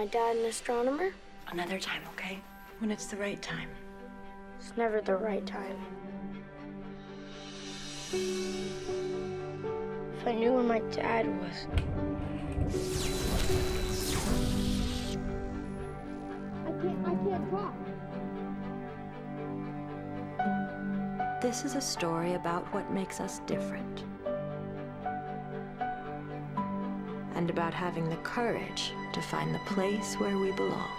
Was my dad an astronomer? Another time, okay? When it's the right time. It's never the right time. If I knew where my dad was. I can't, I can't talk. This is a story about what makes us different. And about having the courage to find the place where we belong.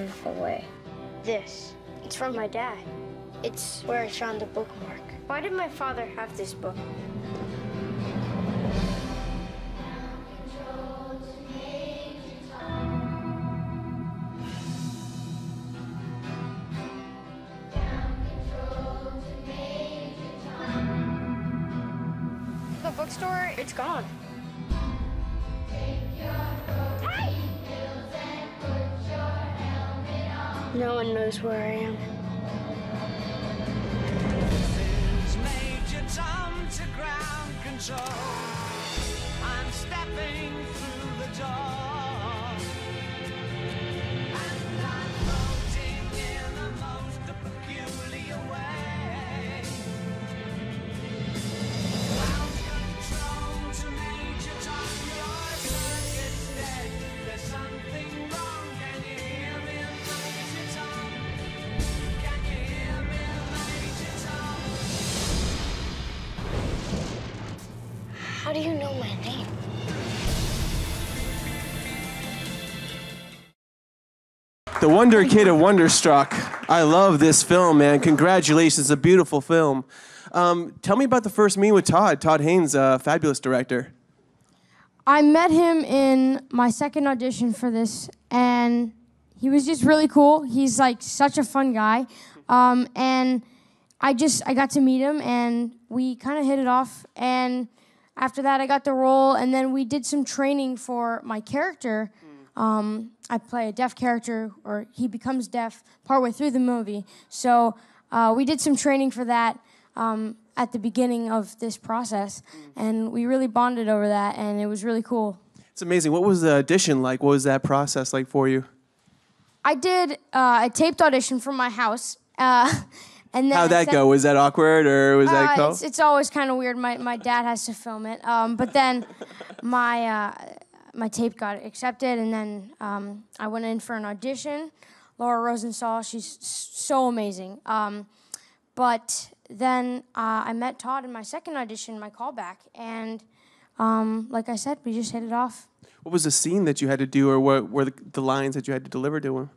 Run away? This. It's from my dad. It's where I found the bookmark. Why did my father have this book? The bookstore, it's gone. No one knows where I am. I'm stepping through the door. How do you know my name? The Wonder Kid of Wonderstruck. I love this film, man. Congratulations. It's a beautiful film. Um, tell me about the first meet with Todd. Todd Haynes, uh, fabulous director. I met him in my second audition for this, and he was just really cool. He's like such a fun guy, um, and I just I got to meet him, and we kind of hit it off. And after that, I got the role, and then we did some training for my character. Um, I play a deaf character, or he becomes deaf partway through the movie. So uh, we did some training for that um, at the beginning of this process, and we really bonded over that, and it was really cool. It's amazing. What was the audition like? What was that process like for you? I did uh, a taped audition from my house, uh, and then How'd that go? Was that awkward or was that Uh, cool? it's, it's always kind of weird. My, my dad has to film it. Um, but then my, uh, my tape got accepted, and then um, I went in for an audition. Laura Rosenthal, she's so amazing. Um, but then uh, I met Todd in my second audition, my callback, and um, like I said, we just hit it off. What was the scene that you had to do, or what were the, the lines that you had to deliver to him?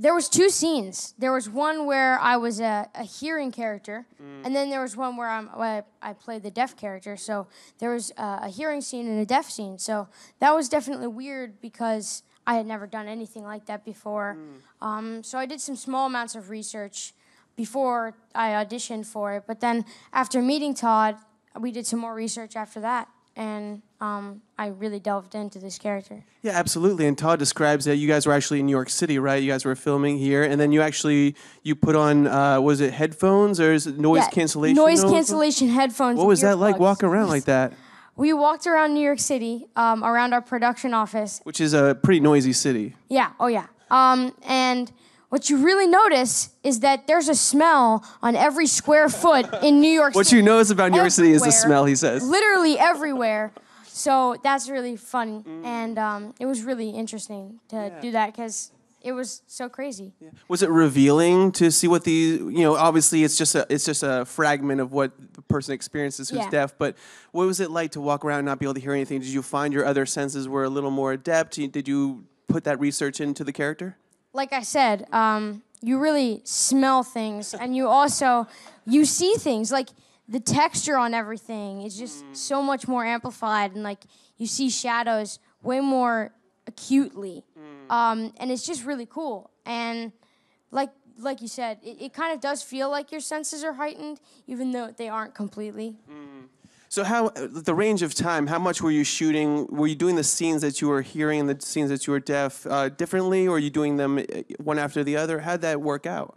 There was two scenes. There was one where I was a, a hearing character, and then there was one where, I'm, where I, I played the deaf character. So there was uh, a hearing scene and a deaf scene. So that was definitely weird because I had never done anything like that before. Um, so I did some small amounts of research before I auditioned for it. But then after meeting Todd, we did some more research after that, and um, I really delved into this character. Yeah, absolutely. And Todd describes that you guys were actually in New York City, right? You guys were filming here, and then you actually you put on uh, was it headphones or is it noise Yeah, cancellation? Noise headphones? cancellation headphones. What was that like walking around like that? We walked around New York City, um, around our production office. Which is a pretty noisy city. Yeah, oh yeah. Um, and what you really notice is that there's a smell on every square foot in New York City. What City. you notice about New York City is the smell. He says. Literally everywhere. So that's really fun, Mm. and um, it was really interesting to do that because it was so crazy. Was it revealing to see what the you know? Obviously, it's just a it's just a fragment of what the person experiences who's Yeah. deaf. But what was it like to walk around and not be able to hear anything? Did you find your other senses were a little more adept? Did you put that research into the character? Like I said, um, you really smell things, and you also you see things like the texture on everything is just so much more amplified, and like you see shadows way more acutely, um, and it's just really cool. And like like you said, it, it kind of does feel like your senses are heightened, even though they aren't completely. So how the range of time? How much were you shooting? Were you doing the scenes that you were hearing and the scenes that you were deaf uh, differently, or are you doing them uh, one after the other? How'd that work out?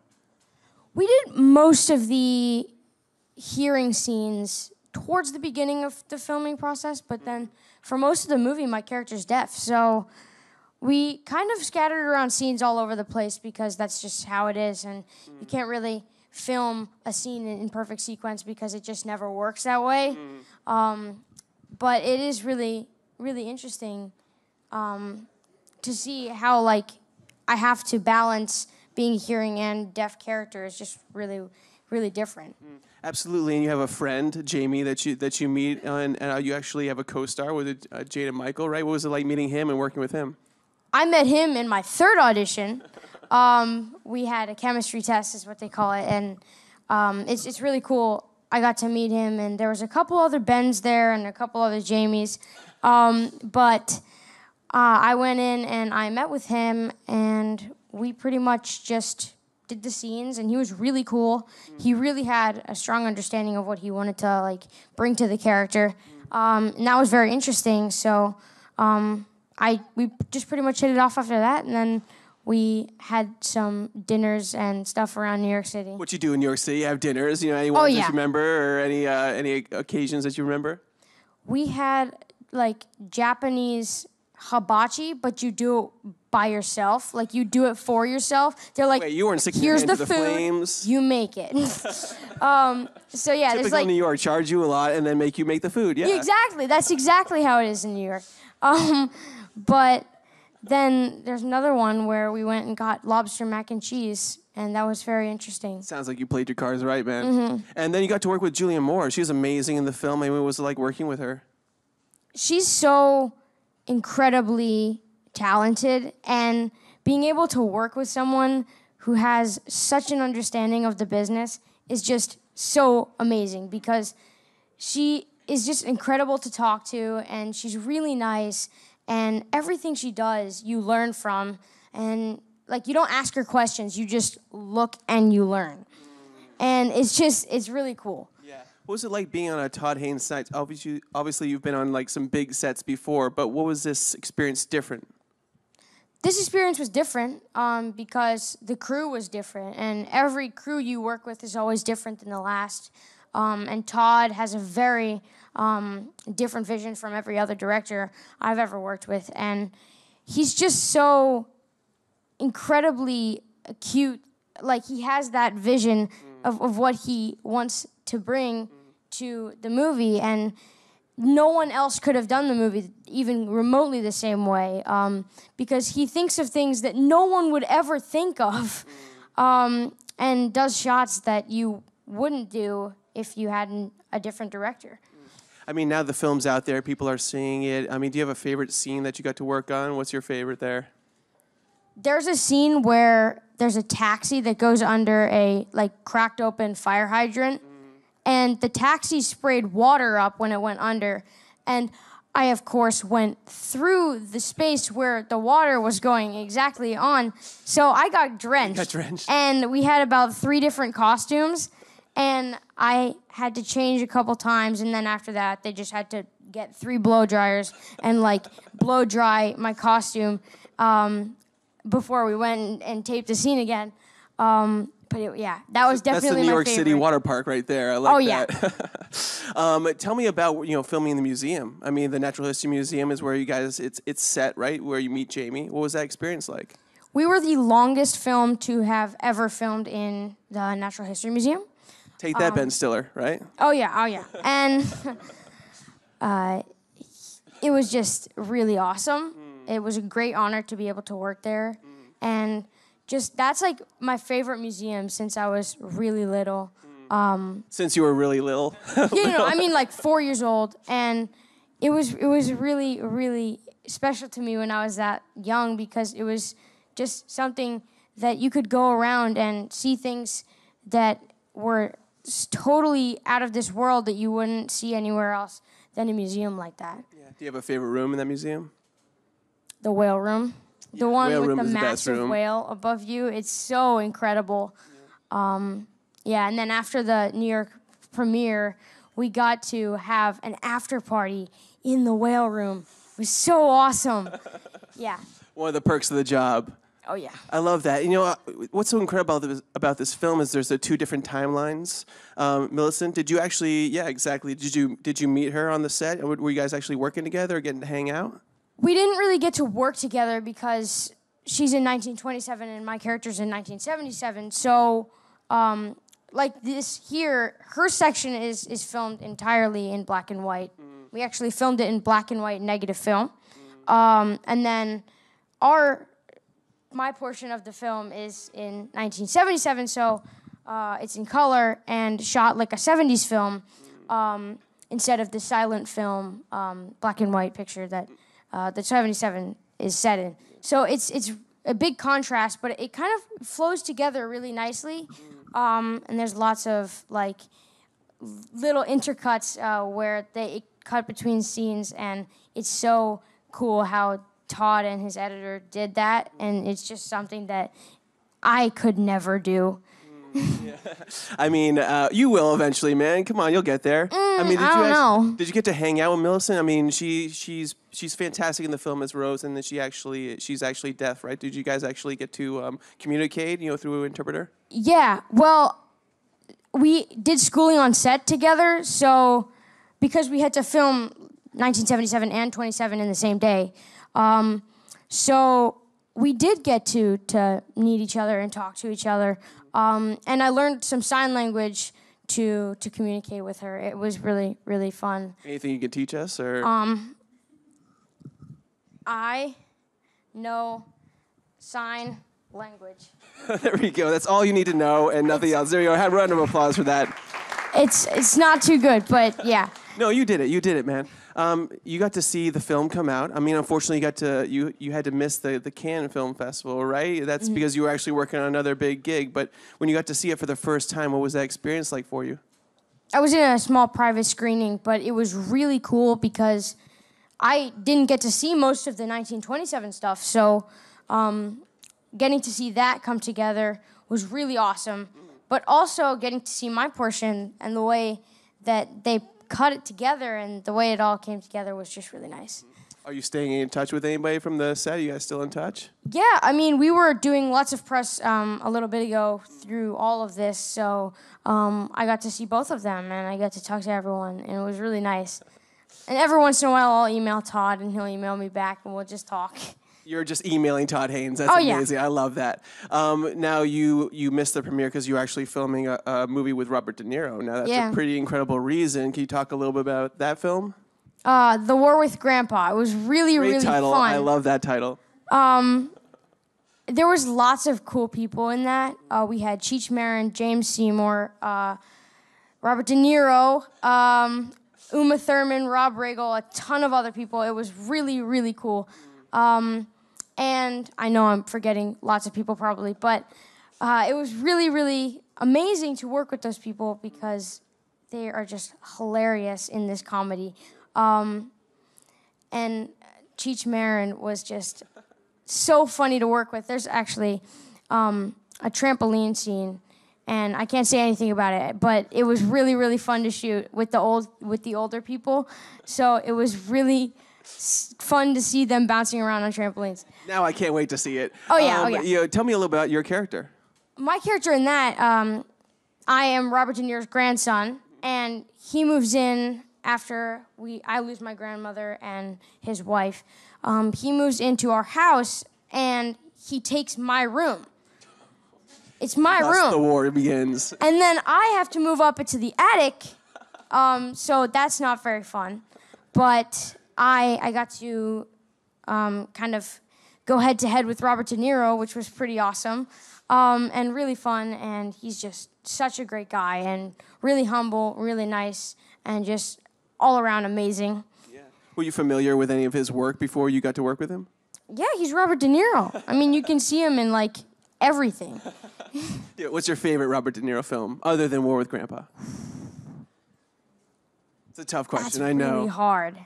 We did most of the hearing scenes towards the beginning of the filming process, but then for most of the movie, my character's deaf. So we kind of scattered around scenes all over the place because that's just how it is, and you can't really film a scene in, in perfect sequence because it just never works that way. Um, but it is really, really interesting um, to see how like I have to balance being hearing and deaf character is just really, really different. Absolutely, and you have a friend, Jamie, that you that you meet, and, and uh, you actually have a co-star with it, uh, Jaden Michael, right? What was it like meeting him and working with him? I met him in my third audition. Um, we had a chemistry test, is what they call it, and um, it's it's really cool. I got to meet him, and there was a couple other Bens there and a couple other Jamies, um, but uh, I went in and I met with him, and we pretty much just did the scenes, and he was really cool. He really had a strong understanding of what he wanted to like bring to the character, um, and that was very interesting. So. Um, I we just pretty much hit it off after that, and then we had some dinners and stuff around New York City. What you do in New York City? You have dinners, you know, any ones that yeah. you remember, or any uh, any occasions that you remember? We had like Japanese hibachi, but you do it by yourself. Like you do it for yourself. They're like, Wait, you weren't here's the the food, flames? you make it. um, so yeah, Typical like New York, charge you a lot and then make you make the food. Yeah. Exactly. That's exactly how it is in New York. Um, but then there's another one where we went and got lobster mac and cheese, and that was very interesting. Sounds like you played your cards right, man. Mm-hmm. And then you got to work with Julianne Moore. She was amazing in the film. I mean, what was it like working with her? She's so incredibly talented, and being able to work with someone who has such an understanding of the business is just so amazing because she is just incredible to talk to and she's really nice and everything she does you learn from and like you don't ask her questions you just look and you learn and it's just it's really cool Yeah. What was it like being on a Todd Haynes set? Obviously, obviously you've been on like some big sets before, but what was this experience different? this experience was different um, because the crew was different, and every crew you work with is always different than the last. Um, and Todd has a very um, different vision from every other director I've ever worked with, and he's just so incredibly acute. Like he has that vision of, of what he wants to bring to the movie, and no one else could have done the movie even remotely the same way um, because he thinks of things that no one would ever think of um, and does shots that you wouldn't do if you had an, a different director. Mm. I mean, now the film's out there, people are seeing it. I mean, do you have a favorite scene that you got to work on? What's your favorite there? There's a scene where there's a taxi that goes under a like cracked open fire hydrant mm. and the taxi sprayed water up when it went under and I of course went through the space where the water was going exactly on so I got drenched, got drenched. and we had about three different costumes and I had to change a couple times and then after that they just had to get three blow dryers and like blow dry my costume um, before we went and, and taped the scene again. Um, but it, yeah, that was definitely That's the New York City water park right there. I like Oh, yeah. that. um, tell me about you know filming in the museum. I mean, the Natural History Museum is where you guys it's it's set right where you meet Jamie. What was that experience like? We were the longest film to have ever filmed in the Natural History Museum. Take Um, that, Ben Stiller, right? Oh yeah, oh yeah, and uh, it was just really awesome. It was a great honor to be able to work there, and just that's like my favorite museum since I was really little. Since you were really little. you know, I mean, like four years old, and it was it was really really special to me when I was that young because it was just something that you could go around and see things that were totally out of this world that you wouldn't see anywhere else than a museum like that. Yeah. Do you have a favorite room in that museum? the whale room. The one whale with the is the massive whale above you. It's so incredible. Um, yeah, and then after the New York premiere, we got to have an after party in the whale room. It was so awesome. yeah. One of the perks of the job. Oh yeah. I love that. You know, uh, what's so incredible about this, about this film is there's the two different timelines. Um, Millicent, did you actually? Yeah, exactly. Did you did you meet her on the set? Were were you guys actually working together, or getting to hang out? we didn't really get to work together because she's in 1927 and my character's in 1977. So, um, like this here, her section is is filmed entirely in black and white. We actually filmed it in black and white negative film, um, and then our my portion of the film is in 1977. So. Uh, it's in color and shot like a 70s film um, instead of the silent film um, black and white picture that uh, the 77 is set in. So it's it's a big contrast, but it kind of flows together really nicely. Um, and there's lots of like little intercuts uh, where they cut between scenes, and it's so cool how Todd and his editor did that, and it's just something that I could never do. I mean, uh, you will eventually, man. Come on, you'll get there. I mean, did Mm, I you don't act- know. Did you get to hang out with Millicent? I mean, she she's she's fantastic in the film as Rose, and then she actually she's actually deaf, right? Did you guys actually get to um, communicate, you know, through an interpreter? Yeah, well, we did schooling on set together, so because we had to film 1977 and 27 in the same day, um, so we did get to to meet each other and talk to each other, um, and I learned some sign language to to communicate with her. It was really really fun. Anything you can teach us, or Um, I know sign language. there we go. That's all you need to know, and nothing else. There you go. Have a round of applause for that. It's it's not too good, but yeah. No, you did it. You did it, man. Um, you got to see the film come out. I mean, unfortunately, you got to you you had to miss the the Cannes Film Festival, right? That's Mm-hmm. because you were actually working on another big gig. But when you got to see it for the first time, what was that experience like for you? I was in a small private screening, but it was really cool because I didn't get to see most of the 1927 stuff. So um, getting to see that come together was really awesome. But also getting to see my portion and the way that they cut it together and the way it all came together was just really nice. Are you staying in touch with anybody from the set? Are you guys still in touch? Yeah, I mean, we were doing lots of press um, a little bit ago through all of this, so um, I got to see both of them and I got to talk to everyone, and it was really nice. And every once in a while, I'll email Todd, and he'll email me back, and we'll just talk. You're just emailing Todd Haynes. That's Oh, yeah. amazing. I love that. Um, now you you missed the premiere because you were actually filming a, a movie with Robert De Niro. Now that's Yeah. a pretty incredible reason. Can you talk a little bit about that film? Uh, the War with Grandpa. It was really, Great really title. fun. I love that title. there was lots of cool people in that. Uh, we had Cheech Marin, Jane Seymour, uh, Robert De Niro, um, Uma Thurman, Rob Riggle, a ton of other people. It was really, really cool. Um, and I know I'm forgetting lots of people probably, but uh, it was really, really amazing to work with those people because they are just hilarious in this comedy. Um, and Cheech Marin was just so funny to work with. There's actually um, a trampoline scene, and I can't say anything about it, but it was really really fun to shoot with the old with the older people. So it was really fun to see them bouncing around on trampolines. Now I can't wait to see it. Oh, yeah, oh, Um, yeah. You know, tell me a little about your character. My character in that, um, I am Robert De Niro's grandson, and he moves in after we I lose my grandmother and his wife. Um, he moves into our house and he takes my room. It's my Thus room. the war begins. And then I have to move up into the attic, um, so that's not very fun. But I I got to um, kind of go head to head with Robert De Niro, which was pretty awesome um, and really fun. And he's just such a great guy and really humble, really nice, and just all around amazing. Were you familiar with any of his work before you got to work with him? Yeah, he's Robert De Niro. I mean, you can see him in like everything. Yeah, what's your favorite Robert De Niro film other than War with Grandpa? It's a tough That's question, I know. It's really hard.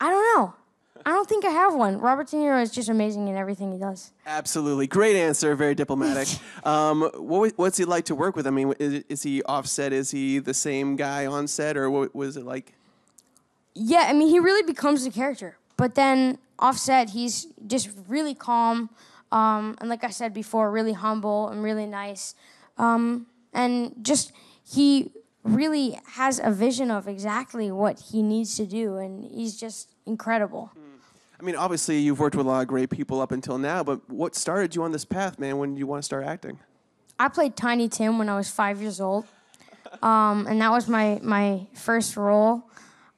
I don't know. I don't think I have one. Robert De Niro is just amazing in everything he does. Absolutely, great answer. Very diplomatic. um, what, what's he like to work with? I mean, is, is he offset? Is he the same guy on set, or what was it like? Yeah, I mean, he really becomes the character. But then offset, he's just really calm. Um, and like I said before, really humble and really nice. Um, and just, he really has a vision of exactly what he needs to do. And he's just incredible. I mean, obviously, you've worked with a lot of great people up until now, but what started you on this path, man? When did you want to start acting? I played Tiny Tim when I was five years old, um, and that was my my first role.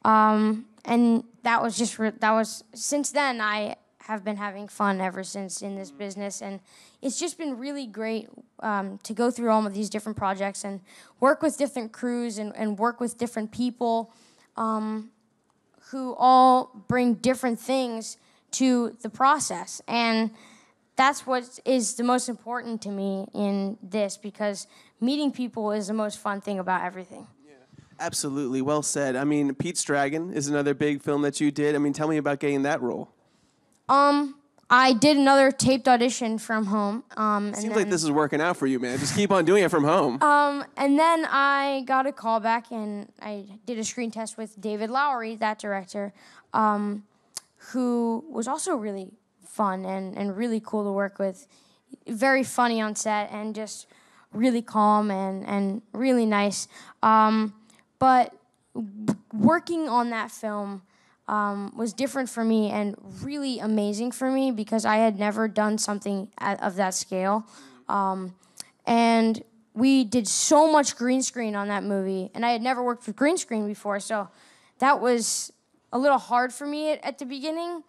Um, and that was just re- that was since then I have been having fun ever since in this business, and it's just been really great um, to go through all of these different projects and work with different crews and, and work with different people um, who all bring different things to the process and that's what is the most important to me in this because meeting people is the most fun thing about everything. Absolutely, well said. I mean, Pete's Dragon is another big film that you did. I mean, tell me about getting that role. Um, I did another taped audition from home. Um, and Seems then, like this is working out for you, man. Just keep on doing it from home. Um, and then I got a call back and I did a screen test with David Lowery, that director, um, who was also really fun and, and really cool to work with. Very funny on set and just really calm and, and really nice. Um, but working on that film um, was different for me and really amazing for me because I had never done something at, of that scale. Um, and we did so much green screen on that movie, and I had never worked with green screen before, so that was a little hard for me at, at the beginning,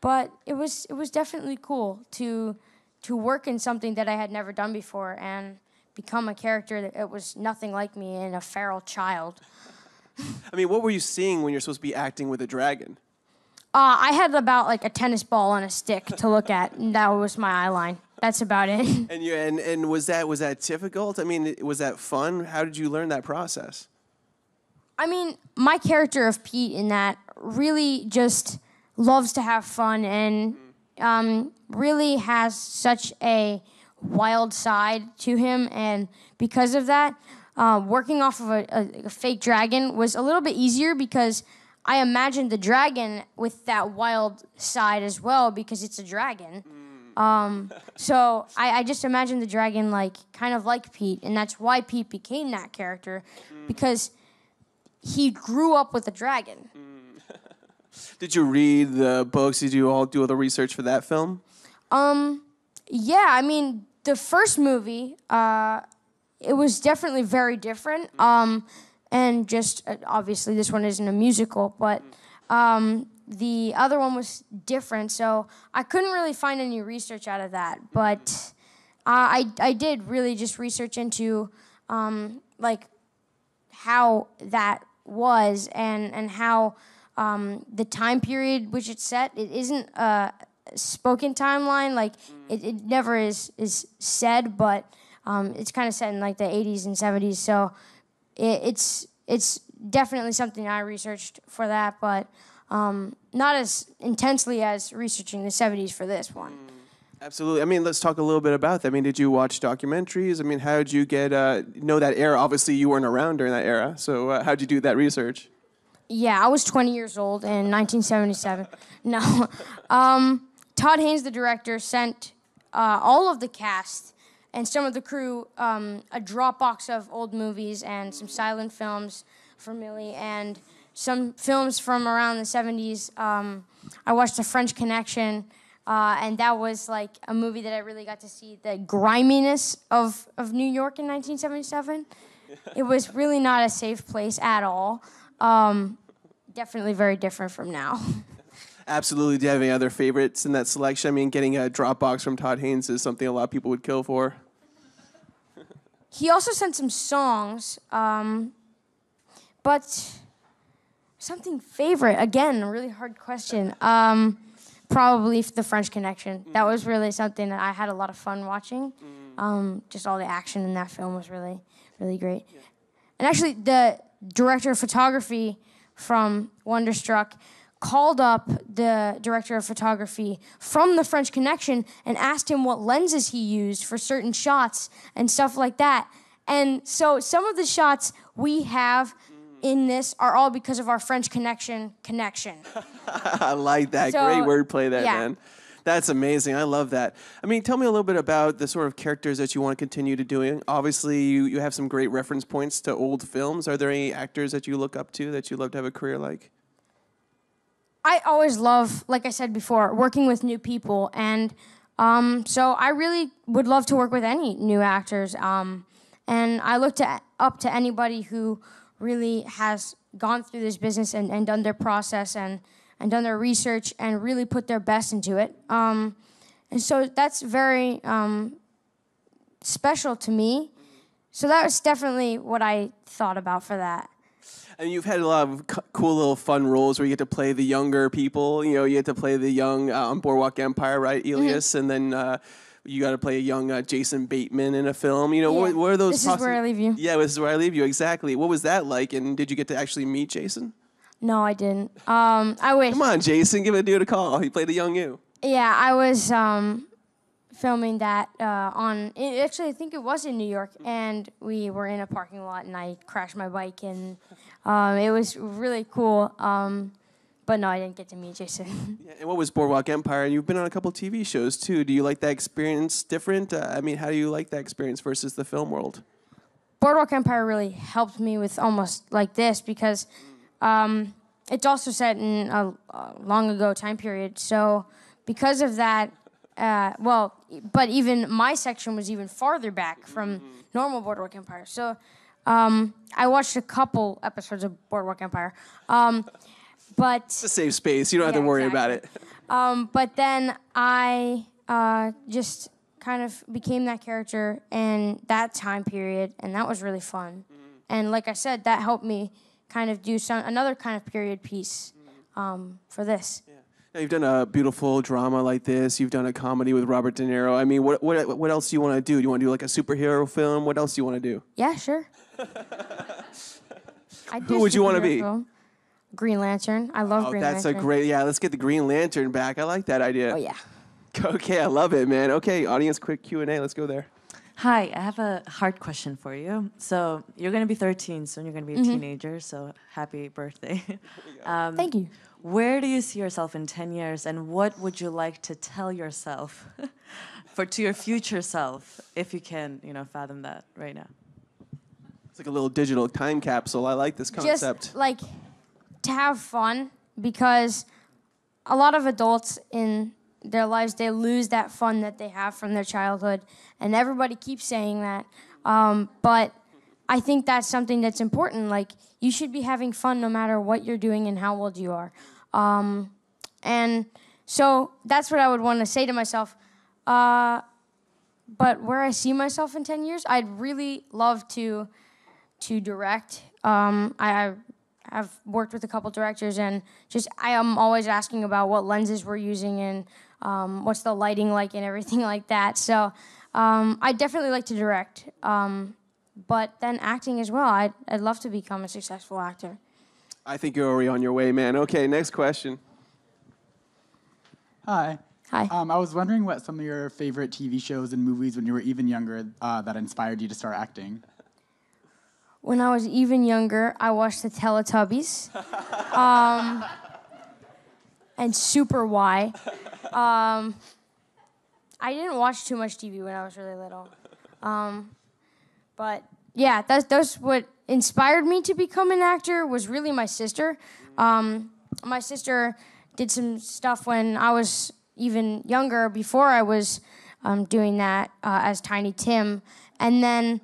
but it was it was definitely cool to to work in something that I had never done before and become a character that was nothing like me and a feral child. I mean, what were you seeing when you're supposed to be acting with a dragon? Uh, I had about like a tennis ball on a stick to look at, and that was my eye line. That's about it. And you and, and was that was that difficult? I mean, was that fun? How did you learn that process? I mean, my character of Pete in that really just loves to have fun and um, really has such a wild side to him. And because of that, uh, working off of a, a, a fake dragon was a little bit easier because I imagined the dragon with that wild side as well because it's a dragon. Um, so I, I just imagined the dragon like kind of like Pete, and that's why Pete became that character because he grew up with a dragon. Did you read the books? Did you all do all the research for that film? Um, yeah, I mean, the first movie, uh, it was definitely very different. Um, and just uh, obviously, this one isn't a musical, but um, the other one was different. So I couldn't really find any research out of that. But uh, I, I did really just research into um, like how that was and and how um, the time period which it's set it isn't a spoken timeline like it, it never is is said but um, it's kind of set in like the 80s and 70s so it, it's it's definitely something I researched for that but um, not as intensely as researching the 70s for this one. Absolutely. I mean, let's talk a little bit about that. I mean, did you watch documentaries? I mean, how did you get uh, know that era? Obviously, you weren't around during that era. So, uh, how did you do that research? Yeah, I was 20 years old in 1977. no. Um, Todd Haynes, the director, sent uh, all of the cast and some of the crew um, a Dropbox of old movies and some silent films for Millie and some films from around the 70s. Um, I watched The French Connection. Uh, and that was like a movie that I really got to see the griminess of, of New York in 1977. it was really not a safe place at all. Um, definitely very different from now. Absolutely. Do you have any other favorites in that selection? I mean, getting a Dropbox from Todd Haynes is something a lot of people would kill for. He also sent some songs, um, but something favorite again, a really hard question. Um, probably the French Connection. That was really something that I had a lot of fun watching. Um, just all the action in that film was really, really great. And actually, the director of photography from Wonderstruck called up the director of photography from the French Connection and asked him what lenses he used for certain shots and stuff like that. And so some of the shots we have in this are all because of our French Connection connection. I like that. So, Great wordplay there, yeah. man. That's amazing. I love that. I mean, tell me a little bit about the sort of characters that you want to continue to doing. Obviously, you, you have some great reference points to old films. Are there any actors that you look up to that you'd love to have a career like? I always love, like I said before, working with new people, and um, so I really would love to work with any new actors. Um, and I look to up to anybody who really has gone through this business and, and done their process and and done their research and really put their best into it. Um, and so that's very um, special to me. So that was definitely what I thought about for that. And you've had a lot of c- cool little fun roles where you get to play the younger people. You know, you get to play the young uh, on Boardwalk Empire, right, Mm-hmm. Elias, and then uh, you got to play a young uh, Jason Bateman in a film. You know, what, Yeah. what are those? This is where I leave you. Yeah, this is where I leave you. Exactly. What was that like? And did you get to actually meet Jason? No, I didn't. Um, I wish. Come on, Jason, give a dude a call. He played a young you. Yeah, I was um, filming that uh, on. Actually, I think it was in New York, and we were in a parking lot, and I crashed my bike, and um, it was really cool. Um, but no, I didn't get to meet Jason. Yeah, and what was Boardwalk Empire? And you've been on a couple TV shows too. Do you like that experience different? Uh, I mean, how do you like that experience versus the film world? Boardwalk Empire really helped me with almost like this because um, it's also set in a, a long ago time period. So because of that, uh, well, but even my section was even farther back from normal Boardwalk Empire. So um, I watched a couple episodes of Boardwalk Empire, um, but It's a safe space. You don't have to Yeah, worry about it. um, but then I uh, just kind of became that character in that time period, and that was really fun. And like I said, that helped me kind of do some another kind of period piece um, for this. Now, you've done a beautiful drama like this. You've done a comedy with Robert De Niro. I mean, what what what else do you want to do? Do you want to do like a superhero film? What else do you want to do? Yeah, sure. I Who would you wanna be? Green Lantern. I love Oh, Green that's a great. Yeah, let's get the Green Lantern back. I like that idea. Oh yeah. Okay, I love it, man. Okay, audience, quick Q and A. Let's go there. Hi, I have a hard question for you. So you're gonna be 13 soon. You're gonna be a teenager. So happy birthday. um, Thank you. Where do you see yourself in 10 years, and what would you like to tell yourself for to your future self, if you can, you know, fathom that right now? It's like a little digital time capsule. I like this concept. just like to have fun because a lot of adults in their lives they lose that fun that they have from their childhood and everybody keeps saying that um, but i think that's something that's important like you should be having fun no matter what you're doing and how old you are um, and so that's what i would want to say to myself uh, but where i see myself in 10 years i'd really love to to direct. Um, I have worked with a couple directors, and just I am always asking about what lenses we're using and um, what's the lighting like and everything like that. So um, I definitely like to direct, um, but then acting as well. I'd, I'd love to become a successful actor. I think you're already on your way, man. Okay, next question. Hi. Hi. Um, I was wondering what some of your favorite TV shows and movies when you were even younger uh, that inspired you to start acting. When I was even younger, I watched the Teletubbies. um, and Super Why. Um, I didn't watch too much TV when I was really little. Um, but yeah, that's, that's what inspired me to become an actor was really my sister. Um, my sister did some stuff when I was even younger before I was um, doing that uh, as Tiny Tim. And then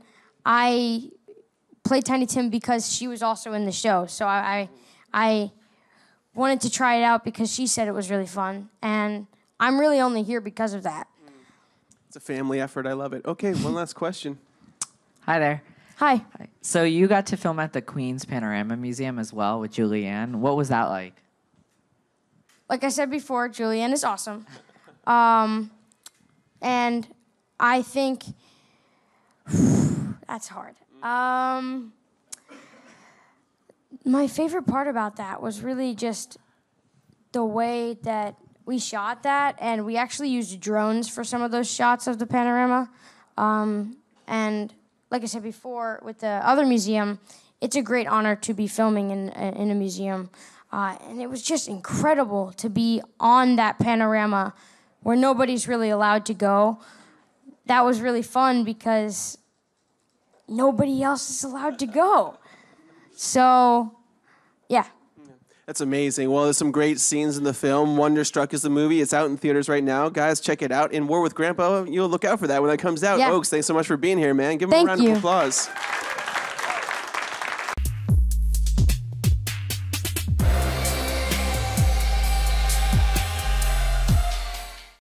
I played Tiny Tim because she was also in the show. So I, I, I wanted to try it out because she said it was really fun, and I'm really only here because of that. It's a family effort. I love it. Okay, one last question. Hi there. Hi. Hi. So you got to film at the Queen's Panorama Museum as well with Julianne. What was that like? Like I said before, Julianne is awesome, um, and I think that's hard. Um, my favorite part about that was really just the way that we shot that, and we actually used drones for some of those shots of the panorama. Um, and like I said before, with the other museum, it's a great honor to be filming in in a museum, uh, and it was just incredible to be on that panorama where nobody's really allowed to go. That was really fun because nobody else is allowed to go. So, yeah. That's amazing. Well, there's some great scenes in the film. Wonderstruck is the movie. It's out in theaters right now. Guys, check it out. In War with Grandpa, you'll look out for that when that comes out. Yeah. Oakes, thanks so much for being here, man. Give him Thank a round you. of applause.